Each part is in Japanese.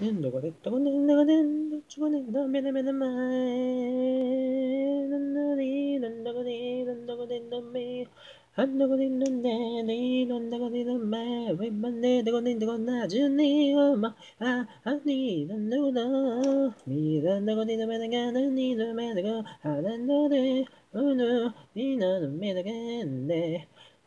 ねんどこでどこねんどこでんどっちこねんどめだめだまえなんだりなんだこでなんだこでんどめなんだこでんどんねになんだこでどめウェンバンでどこねんどこなじゅにおまああになんだこだみなんだこでどめだがなにどめだがあなんだでうぬになのめだけんで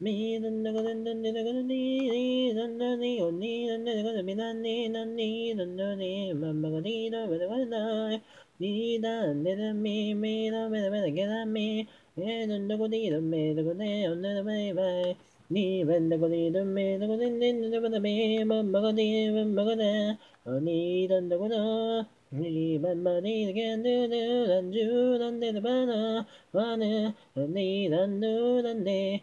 みだみがんだこでうんだこでまあだこでだめみたんでだべだべちまうのにごもにまのりめがにがげおどななどまでにどにどよあなにだげなにでげななななみだんだかだんだんだかだにだんだにおにだんだかだみだにだにだんだにまんまがにだわだわだにだんでだみみだめだめだけだみえだんだこにだめだこねおんだだめばいにばんだこにだめだこねんでんだばだめまんまがにまんまがなおにだんだこなにばんまにだけんでるだんじゅうだんでだばなわねにだんどだんで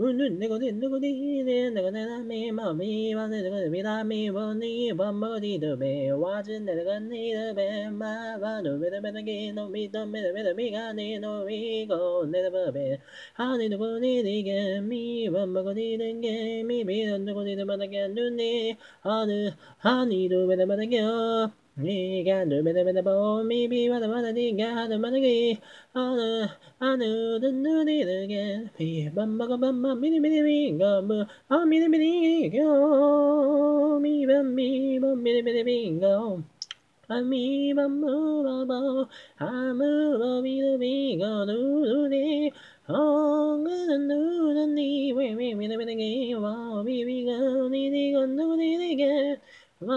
うん。ぬん。ねこでん。ねこでねん。ねこでなみまみまねねこでみなみわにわまりどべわじん。ねがにどべまわのめでめでぎのみとめでめでみがにのみごねでばべはにのこにでげみわまこにでげみみのねこにでまだげぬにはぬはにどめでまだげよ 네가 눈매다매다 봄이 와다마다 네가 하늘만하게 어느 어느든 눈이 들게 비밤마가 밤마 미리미리미 거무 어 미리미리 겨미 밤미 밤 미리미리미 거 아미 밤무바보 아무바비도비 거두두니 어그는 눈은 니 왜미미리미리게 와비비가 니니 건두니니게 와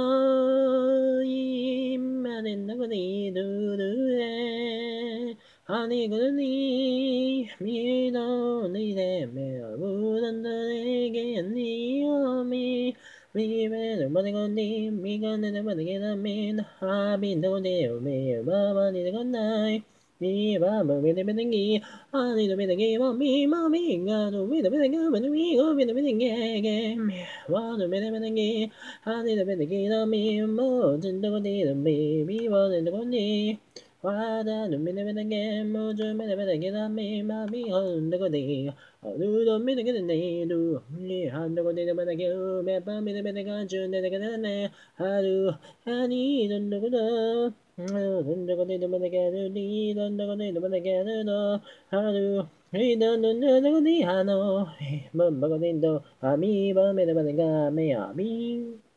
Nobody do do it. Honey, gonna need me, don't need them. I wouldn't again, need me. Me, man, nobody gonna need me, gonna nobody get a mean. I've been doing it, me, mama, need a good night. Me, mama, me, me, me, me, I need a minute game on me, mommy, God, wait a minute game when we go in a minute game. One a minute minute game, I need a minute game on me, more than the one need a baby, more than the one need. めでめでげげみわどめでめでぎあにどめでぎなみもじんどこにどみみわでどこにわだどめでめでげもじゅめでめでげなみまみほんどこであるどめでげでねるにはんどこでどめでげめばめでめでがじゅんででげでねはるはにどんどこだなんだかね、どまだけるり、なんだかね、どまだけるの、はる、へいだんだんだんだかね、はの、まんばかねんど、あみばめだまでがめやみん。